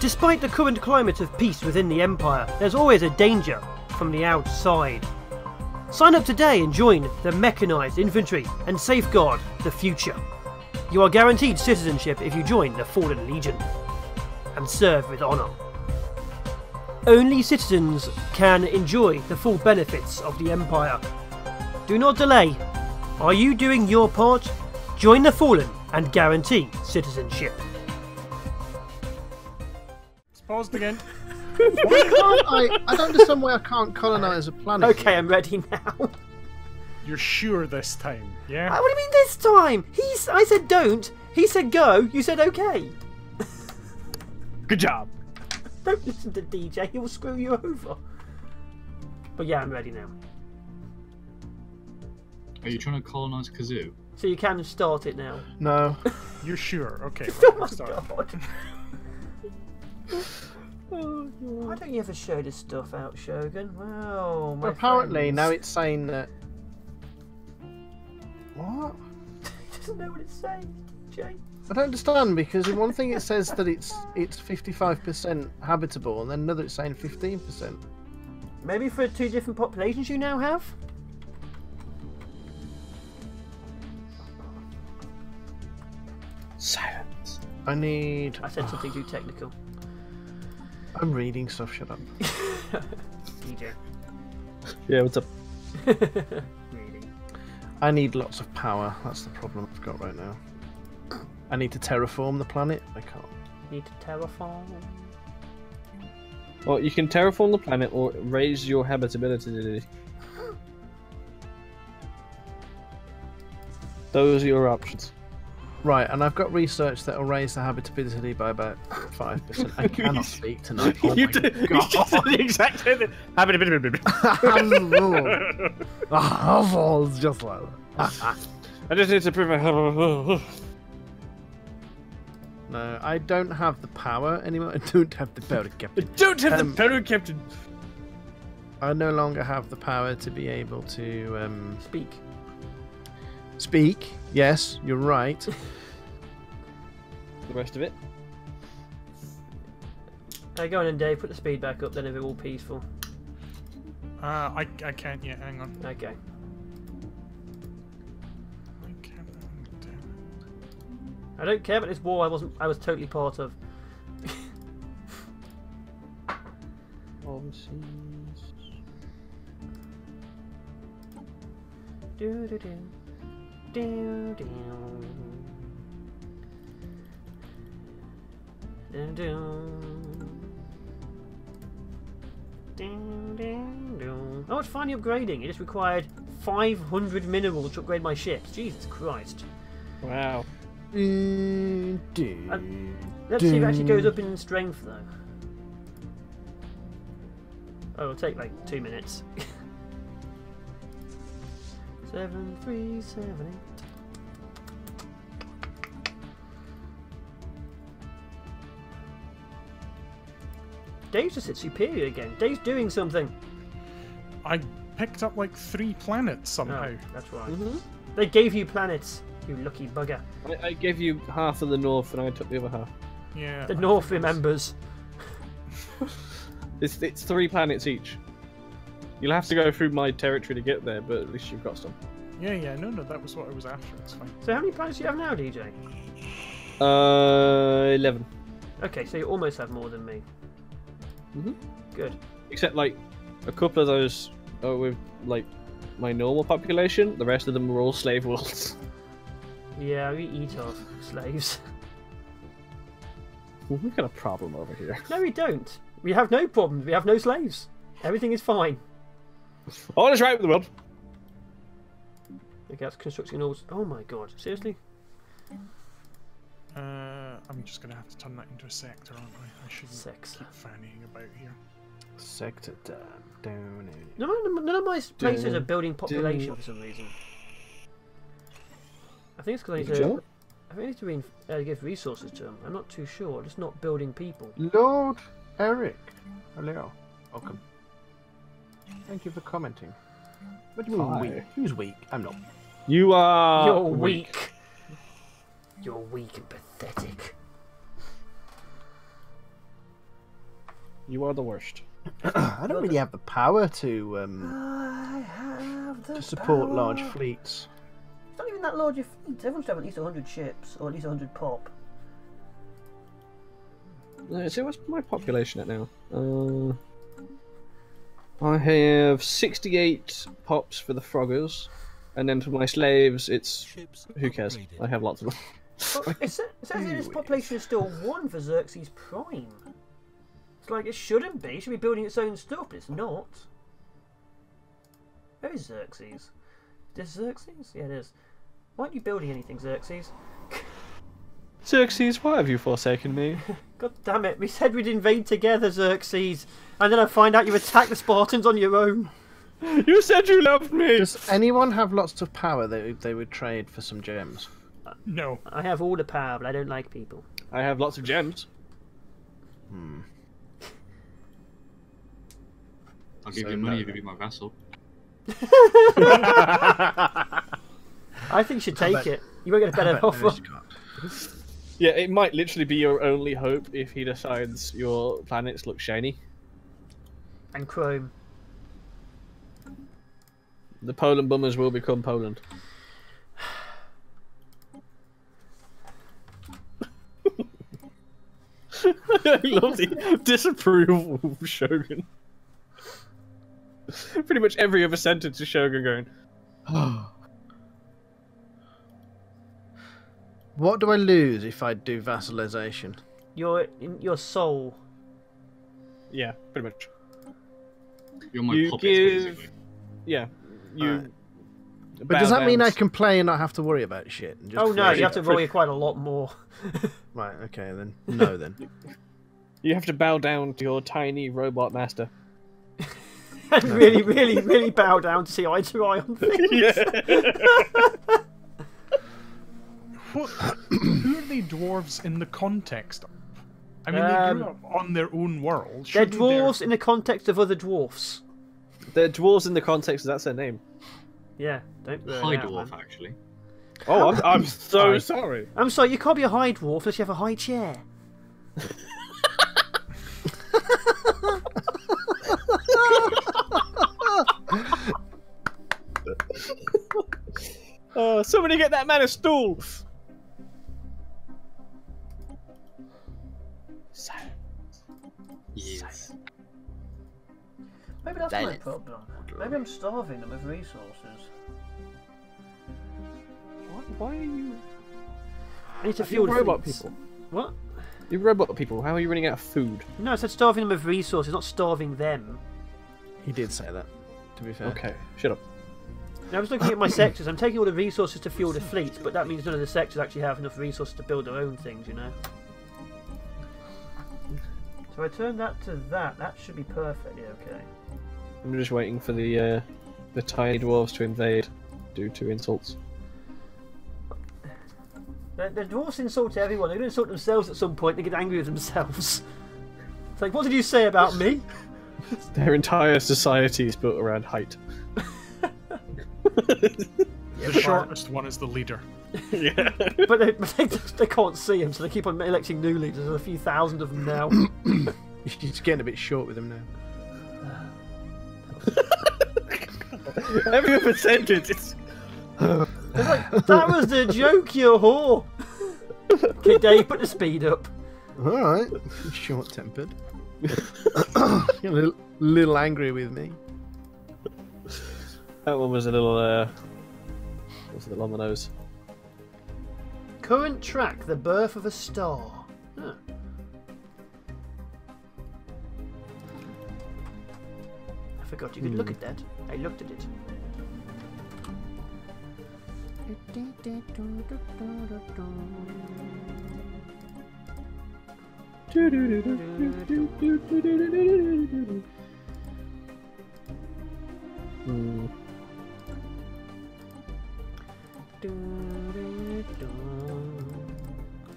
Despite the current climate of peace within the Empire, there's always a danger from the outside. Sign up today and join the Mechanized Infantry and safeguard the future. You are guaranteed citizenship if you join the Fallen Legion and serve with honour. Only citizens can enjoy the full benefits of the Empire. Do not delay. Are you doing your part? Join the Fallen and guarantee citizenship. It's paused again. Why can't I? I don't understand why I can't colonize a planet. Okay, I'm ready now. You're sure this time, yeah? Ah, what do you mean this time? He's. I said don't. He said go. You said okay. Good job. Don't listen to DJ. He'll screw you over. But yeah, I'm ready now. Are you trying to colonize Kazoo? So you can start it now. No. You're sure? Okay. Oh my start. god. Why don't you ever show this stuff out, Shogun? Well, my But apparently friends. now it's saying that. What? He doesn't know what it's saying, DJ. I don't understand because in one thing it says that it's it's 55% habitable, and then another it's saying 15%. Maybe for two different populations you now have? Silence. I need. I said something too technical. I'm reading stuff. Shut up. DJ. Yeah, what's up? Reading. I need lots of power. That's the problem I've got right now. I need to terraform the planet. I can't. Need to terraform. Well, you can terraform the planet or raise your habitability. Those are your options. Right, and I've got research that will raise the habitability by about five percent. I cannot speak tonight. Oh you did, you just did the exact same. Ah, it's just like that. I just need to prove my. No, I don't have the power anymore. I don't have the power, Captain. I Don't have Um, the power, Captain. I no longer have the power to be able to um, Speak. speak. Yes, you're right. The rest of it. Uh, go on then, Dave. Put the speed back up, then it'll be all peaceful. Uh, I, I can't yet. Hang on. Okay. I can't. damn it. I don't care about this war I wasn't I was totally part of. Overseas. Do do do. Do do. Do do. Do do do. Oh, it's finally upgrading. It just required 500 minerals to upgrade my ships. Jesus Christ. Wow. Mm, Let's see if it actually goes up in strength though. Oh, it'll take like two minutes. seven, three, seven, eight. Dave's just at superior again. Dave's doing something. I picked up like three planets somehow. Oh, that's right. Mm-hmm. They gave you planets, you lucky bugger. I, I gave you half of the north and I took the other half. Yeah. The I North think it's- remembers. It's, it's three planets each. You'll have to go through my territory to get there, but at least you've got some. Yeah, yeah. No, no, that was what I was after. It's fine. So how many planets do you have now, DJ? Uh, 11. Okay, so you almost have more than me. Mhm. Good. Except, like, a couple of those are with, like, my normal population. The rest of them were all slave worlds. Yeah, we eat our slaves. We've got a problem over here. No, we don't. We have no problems. We have no slaves. Everything is fine. All is right with the world. Okay, that's constructing all. Oh my god, seriously? Uh, I'm just gonna have to turn that into a sector, aren't I? I shouldn't Sex. keep fannying about here. Sector down, down. None of, none of my places are building population dun. for some reason. I think it's because I need to. I think I need to rein- uh, give resources to them. I'm not too sure. Just not building people. Lord Eric. Hello. Welcome. Thank you for commenting. What do you mean Hi. weak? Who's weak? I'm not. You are. You're weak. You're weak and pathetic. You are the worst. I don't really have the power to um, I have the to support large fleets. It's not even that large a fleet. Everyone's have at least 100 ships, or at least 100 pop. Uh, so what's my population at now? Uh, I have 68 pops for the Froggers, and then for my slaves, it's who cares? I have lots of them. But it says that its population is still one for Xerxes Prime. It's like it shouldn't be. It should be building its own stuff, but it's not. Where is Xerxes? Is Xerxes? Yeah, it is. Why aren't you building anything, Xerxes? Xerxes, why have you forsaken me? God damn it! We said we'd invade together, Xerxes, and then I find out you attacked the Spartans on your own. you said you loved me. Does anyone have lots of power that they would trade for some gems? No. I have all the power, but I don't like people. I have lots of gems. Hmm. I'll give So you money no. if you be my vassal. I think you should take bet- it. You won't get a better offer. Yeah, it might literally be your only hope if he decides your planets look shiny. And Chrome. The Poland bummers will become Poland. I love the disapproval of Shogun. Pretty much every other sentence is Shogun going, What do I lose if I do vassalization? Your your soul. yeah, pretty much. You're my You puppets, give- basically. Yeah, you. Alright. But does that mean I can play and not have to worry about shit? And just Oh no, you have to worry quite a lot more. Right, okay then. No then. You have to bow down to your tiny robot master. and really, really, really bow down to see eye to eye on things. Yeah. What, who are the dwarves in the context of? I mean, they grew Um, up on their own world. They're Shouldn't their- dwarves in the context of other dwarfs. They're dwarves in the context that's their name. Yeah, don't burn High out, dwarf, man. actually. Oh, I'm, I'm so Hi. sorry. I'm sorry, you can't be a high dwarf unless you have a high chair. oh, somebody get that man a stool. Yes. Maybe that's my problem. Maybe I'm starving them of resources. Why, why are you? I need to fuel the robot fleets. people. What? You robot people. How are you running out of food? No, I said starving them of resources, not starving them. He did say that, to be fair. Okay, shut up. Now, I was looking at my sectors. I'm taking all the resources to fuel the fleets, but that means none of the sectors actually have enough resources to build their own things, you know? So I turn that to that. That should be perfectly okay. I'm just waiting for the uh, the tiny dwarves to invade due to insults. The, the dwarfs insult everyone. They're going to insult themselves at some point. They get angry with themselves. It's like, what did you say about me? Their entire society is built around height. The shortest one is the leader. yeah. But they, but they, they can't see him, so they keep on electing new leaders. There's a few thousand of them now. He's getting a bit short with him now. Every other sentence, it's It's like, that was the joke, you whore. Okay, Dave, put the speed up. Alright. Short tempered. a little, little angry with me. that one was a little uh, was a little on the nose. Current track: The Birth of a Star. Huh. I forgot you could look at that. I looked at it.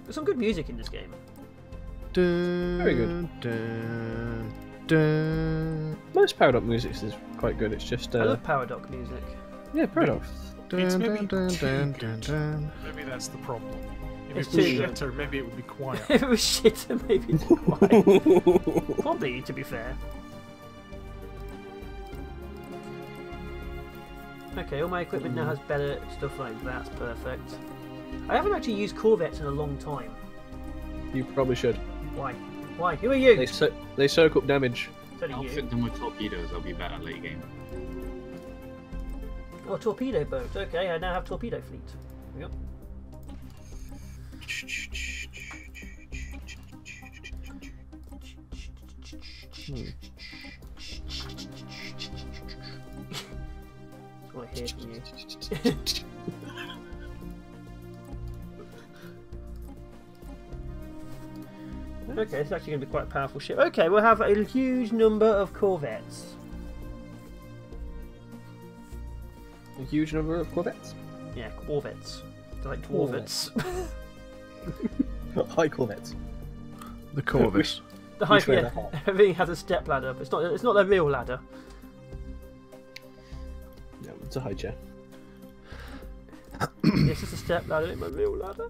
There's some good music in this game. Very good. Dun, dun, Most powered up music is quite good. It's just I uh, love Paradox music. yeah, paradox. Dun, It's dun, maybe dun, too dun, dun, dun. Maybe that's the problem. If It's it was too good. shitter, maybe it would be quiet. if it was shit, then maybe it's quiet. Probably, to be fair. Okay, all my equipment now has better stuff like that. That's perfect. I haven't actually used Corvettes in a long time. You probably should. Why? Why? Who are you? They so- they soak up damage. So do you. Outfit them with torpedoes, they'll be better late game. Oh, torpedo boat. Okay, I now have torpedo fleet. Yep. That's what I hear from you. Okay, it's actually going to be quite a powerful ship. Okay, we'll have a huge number of corvettes. Huge number of corvettes. Yeah, corvettes. They're like dwarvets. High corvettes. The Corvus. the high, Which way yeah, everything has a step ladder, but it's not. It's not a real ladder. Yeah, it's a high chair. this is a step ladder, ain't my real ladder.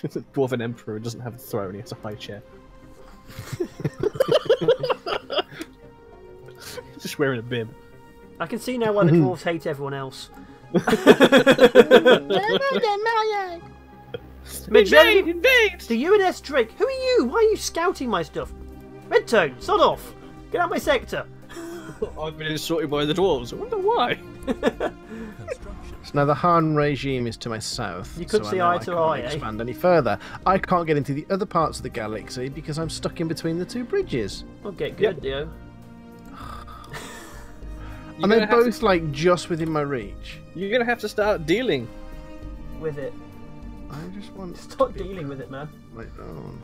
the dwarven emperor doesn't have a throne; he has a high chair. Just wearing a bib. I can see now why the dwarves hate everyone else. Invade! Invade! The UNS Drake. Who are you? Why are you scouting my stuff? Red Tone, sod off. Get out of my sector. I've been insulted by the dwarves. I wonder why. So now the Han regime is to my south. You could so see I know eye I to can't eye, eh? expand any further. I can't get into the other parts of the galaxy because I'm stuck in between the two bridges. Well, get good, Dio. You're and gonna they're have both like just within my reach. You're gonna have to start dealing. With it. I just want Stop to be dealing with it, man. my own.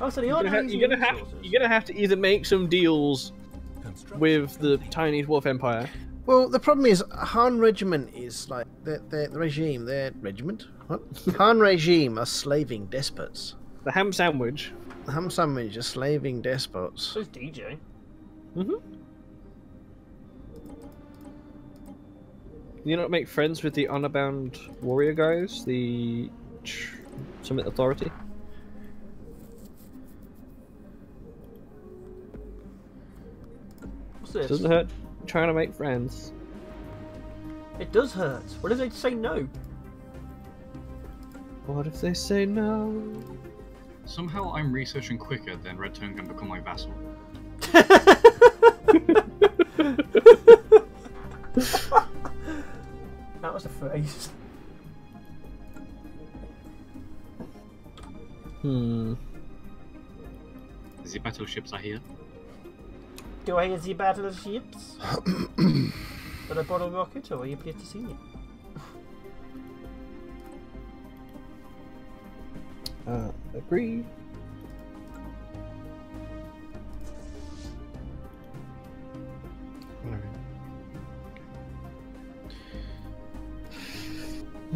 Oh, so they You're gonna, have, you're gonna have resources. you're gonna have to either make some deals with the Chinese Wolf empire. Well, the problem is Han regiment is like the the regime. Their regiment. What? Han regime are slaving despots. The ham sandwich. The Ham sandwich are slaving despots. So's DJ. Can mm-hmm. You not make friends with the honor-bound warrior guys? The Summit Authority. What's this? Doesn't hurt trying to make friends. It does hurt. What if they say no? What if they say no? Somehow I'm researching quicker than Red Tone can become my vassal. That was a phrase. Hmm. The battleships are here. Do I hear the battleships? Did I bottle rocket or are you pleased to see me? Uh, agree.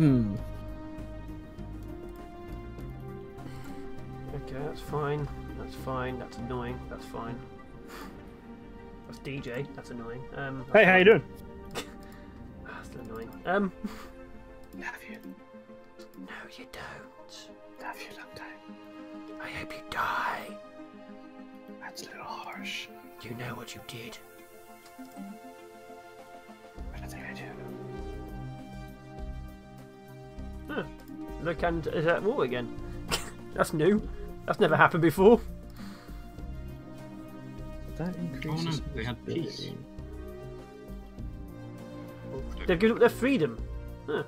Hmm. Okay, that's fine. That's fine. That's annoying. That's fine. That's DJ. That's annoying. Um, that's Hey, how you doing? Ah, That's annoying. Um, Love you. no, you don't. Love you long time. I hope you die. That's a little harsh. You know what you did. Huh. Look, and is at war again. That's new. That's never happened before. That increases. Oh, they had peace. They've given up their freedom. Huh.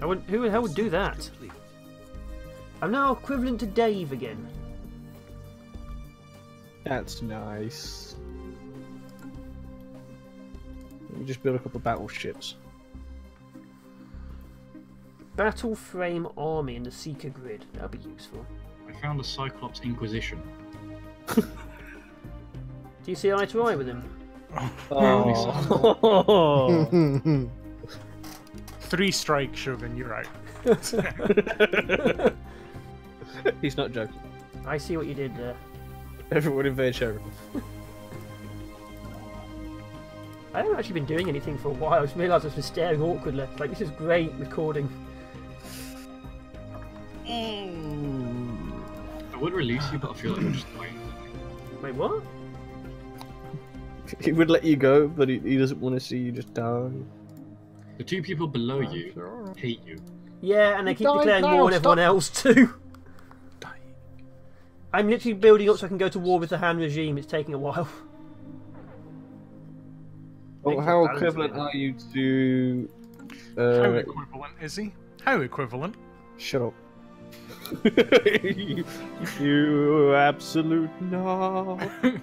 I wouldn't, who the hell would do that? I'm now equivalent to Dave again. That's nice. You just build a couple of battleships. Battle frame army in the Seeker grid. That'd be useful. I found the Cyclops Inquisition. Do you see eye to eye with him? Oh. Three strikes, Shogun, you're out. He's not joking. I see what you did there. Everyone invade Shogun. I haven't actually been doing anything for a while. I just realised I've been staring awkwardly. Like, this is great recording. Would release you, but I feel like I'm just dying. Wait, what? He would let you go, but he, he doesn't want to see you just die. The two people below you hate you. Yeah, and they keep died declaring now, war on everyone else too. I'm literally building up so I can go to war with the Han regime. It's taking a while. Oh, how equivalent are you to? How Uh, equivalent is he? How equivalent? shut up. you, absolute no.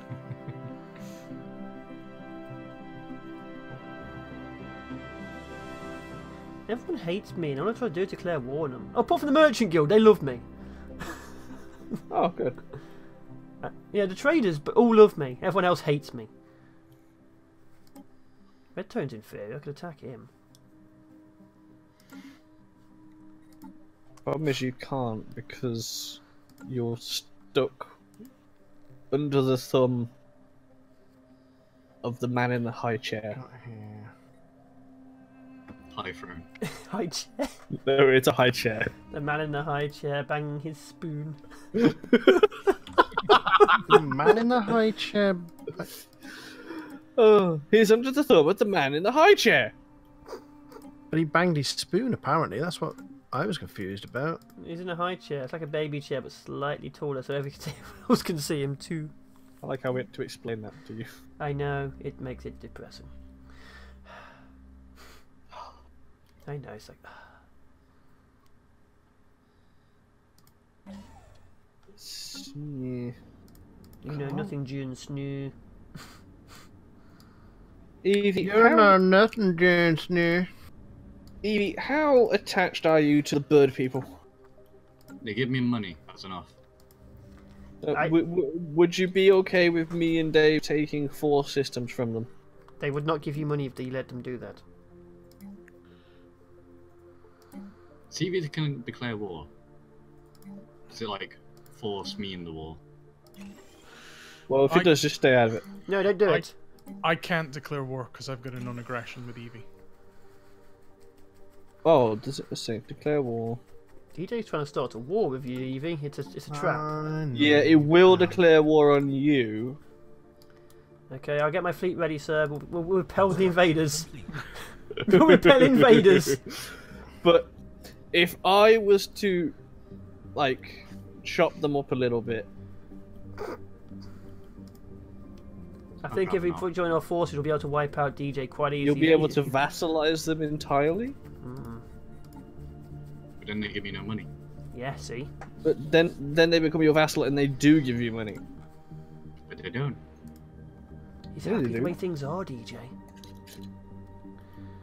Everyone hates me, and I'm not trying to do is declare war on them. Oh, apart from the Merchant Guild, they love me. Oh, good. Uh, yeah, the traders, but all love me. Everyone else hates me. Red Tone's inferior. I could attack him. Problem is you can't because you're stuck under the thumb of the man in the high chair. High throne. High chair. No, it's a high chair. The man in the high chair banging his spoon. The man in the high chair. Oh, he's under the thumb of the man in the high chair. But he banged his spoon, apparently. That's what I was confused about. He's in a high chair. It's like a baby chair, but slightly taller, so everyone else can see him too. I like how we had to explain that to you. I know it makes it depressing. I know it's like Yeah. you know nothing Jon Snow. Evie, You're how, not nothing, Jon Snow. Evie, how attached are you to the bird people? They give me money. That's enough. Uh, I- w- w- would you be okay with me and Dave taking four systems from them? They would not give you money if you let them do that. See if you can declare war. Does it like force me in the war? Well, if I- it does, just stay out of it. No, don't do I- it. I can't declare war because I've got a non-aggression with Evie. Oh, does it say declare war? DJ's trying to start a war with you, Evie. It's a, it's a trap. I know. Yeah, it will declare war on you. Okay, I'll get my fleet ready, sir. We'll, we'll, we'll repel the invaders. we'll repel invaders. But if I was to, like, chop them up a little bit, I think if we no. put join our forces, we'll be able to wipe out DJ quite easily. you'll be able to vassalize them entirely. Mm, But then they give you no money. yeah, see? But then, then they become your vassal and they do give you money. But they don't. He's Yeah, happy they the way things are, DJ.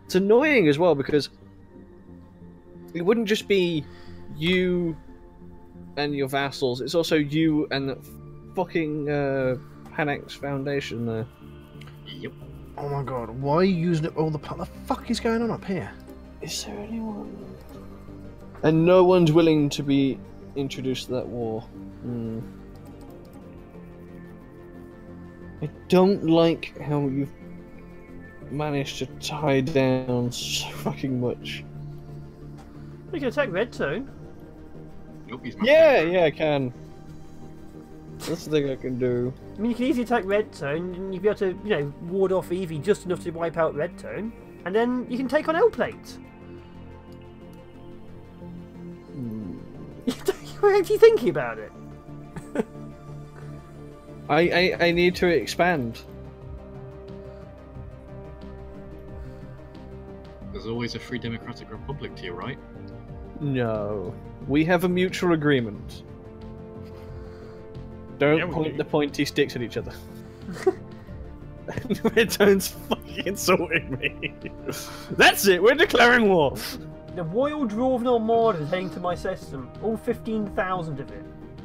It's annoying as well because it wouldn't just be you and your vassals. It's also you and the fucking uh, Panax Foundation there. Yep. Oh my god, why are you using it all the What the fuck is going on up here? Is there anyone? And no one's willing to be introduced to that war. Hmm. I don't like how you've managed to tie down so fucking much. We can attack Red Tone. Nope, he's my Yeah, yeah, I can. That's the thing I can do. I mean, you can easily attack Red Tone, and you'd be able to, you know, ward off Evie just enough to wipe out Red Tone, and then you can take on L Plate. Why are you thinking about it? I, I, I need to expand. There's always a free democratic republic to your right. No. We have a mutual agreement. Don't Yeah, point do. the pointy sticks at each other. Red Tone's fucking insulting me. That's it, we're declaring war. The Royal Dwarven Armada is heading to my system. All 15,000 of it.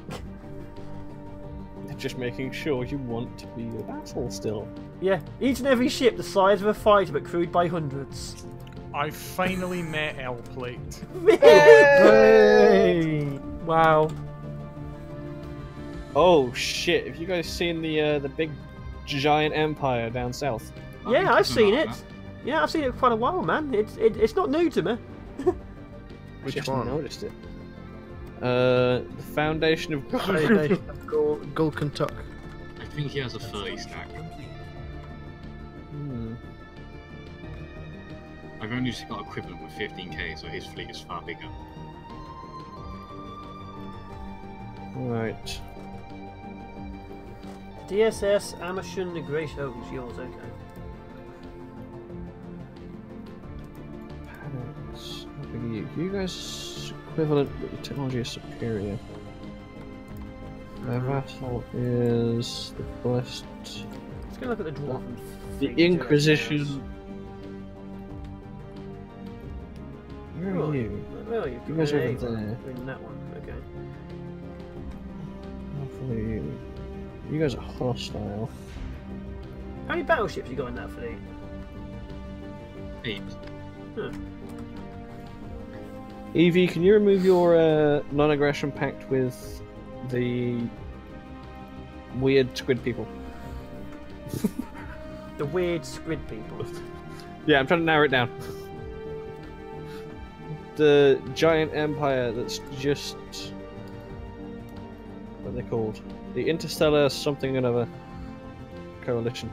Just making sure you want to be a vassal still. Yeah, each and every ship the size of a fighter but crewed by hundreds. I finally met L Plate. Hey! Wow. Oh shit, have you guys seen the uh, the big giant empire down south? Yeah, I've seen it. Yeah, I've seen it for quite a while, man. It's it, it's not new to me. Which Just one? noticed it. Uh, the foundation of Foundation of Gul- Gulkentuck. I think he has a 30 stack. Hmm. I've only just got equivalent with 15k, so his fleet is far bigger. Right. DSS Amershon the Great Oak is yours, okay. You? You guys equivalent, but your technology is superior. My vassal is the blessed. Let's go look at the dwarven. The fleet, Inquisition. DSS. Where Oh, are you? Where are you? You guys are over there. you're In that one, okay. How far are you? You guys are hostile. How many battleships you got in that fleet? 8. Evie, can you remove your uh, non-aggression pact with the weird squid people? The weird squid people. Yeah, I'm trying to narrow it down. The giant empire that's just what are they called? The Interstellar something another coalition.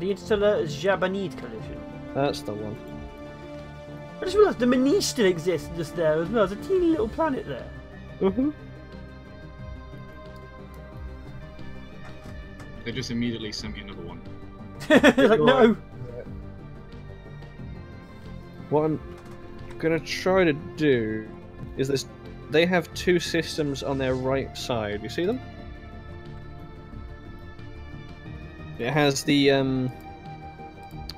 The Interstellar Jabanid Coalition. That's the one. I just realised the Manish still exists just there as well. There's a teeny little planet there. Mm-hmm. They just immediately sent me another one. like, no! What I'm gonna try to do is this. They have two systems on their right side. You see them? It has the um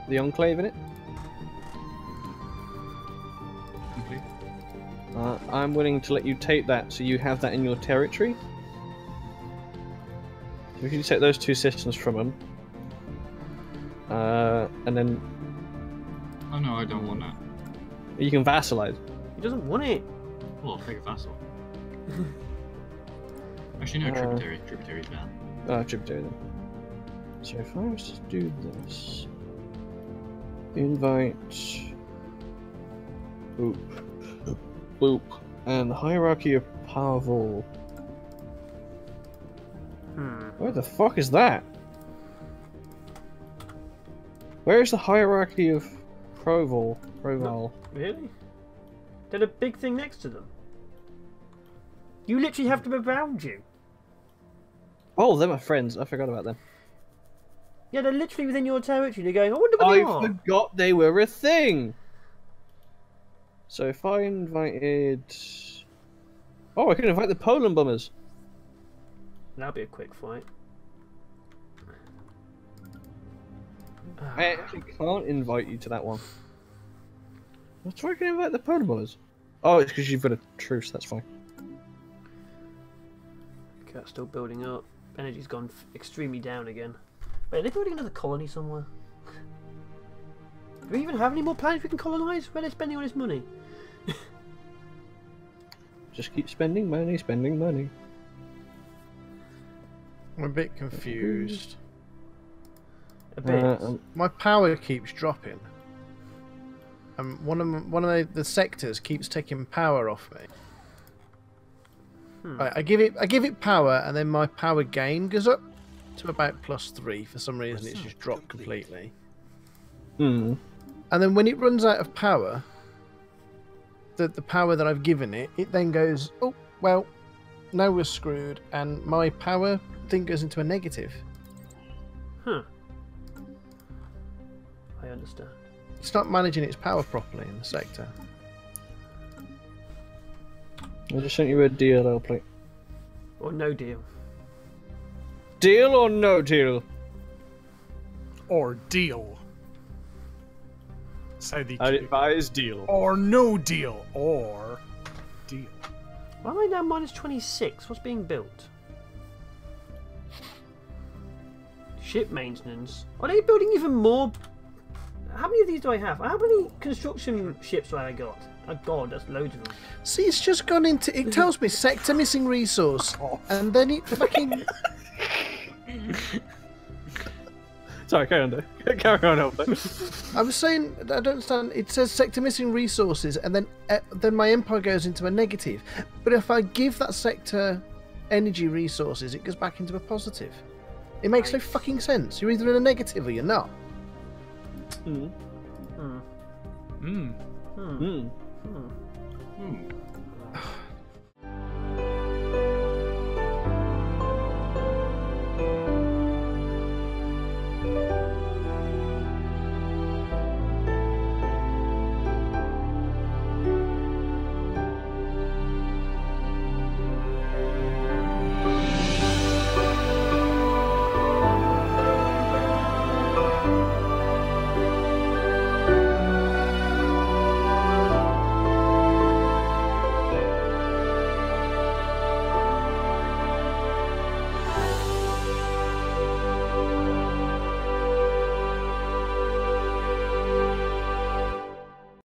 the enclave in it. Complete. Uh, I'm willing to let you take that, so you have that in your territory. So if you take those two systems from them, uh, and then Oh no, I don't want that. you can vassalize. He doesn't want it. Oh, I'll take a vassal. Actually, no, Uh, tributary. Tributary's bad. Oh, tributary then. So if I was to do this, invite, boop, boop, and the hierarchy of Pavel. Hmm. Where the fuck is that? Where is the hierarchy of Proval? Proval. Really? There's a big thing next to them. You literally have them around you. Oh, they're my friends. I forgot about them. Yeah, they're literally within your territory. They're going, I wonder what I they are. forgot they were a thing. So if I invited, oh, I could invite the Poland bombers. That'll be a quick fight. I actually can't invite you to that one. That's why I can invite the Poland bombers. Oh, it's because you've got a truce. That's fine. Okay, still building up. Energy's gone extremely down again. Wait, are they building another colony somewhere? Do we even have any more planets we can colonize? Where are they spending all this money? Just keep spending money, spending money. I'm a bit confused. A bit. Uh, um, My power keeps dropping. Um, one of m- one of the, the sectors keeps taking power off me. Hmm. Right, I give it I give it power, and then my power gain goes up to about plus three. For some reason, it's just dropped completely. hmm. And then when it runs out of power, the the power that I've given it, it then goes, oh well, now we're screwed, and my power thing goes into a negative. Huh. I understand. It's not managing its power properly in the sector. I just sent you a DLL plate. Or no deal. Deal or no deal? Or deal. Say the I advise deal. or no deal. Or deal. Why am I now minus 26? What's being built? Ship maintenance. Are they building even more? How many of these do I have? How many construction ships do I got? Oh god, that's loads of them. See, it's just gone into. It tells me sector missing resource, and then it fucking. Sorry, carry on. Though. carry on, Alpha. I was saying I don't understand. It says sector missing resources, and then uh, then my empire goes into a negative. But if I give that sector energy resources, it goes back into a positive. It makes no fucking sense. You're either in a negative or you're not. Mm. Hmm. Mm. Hmm.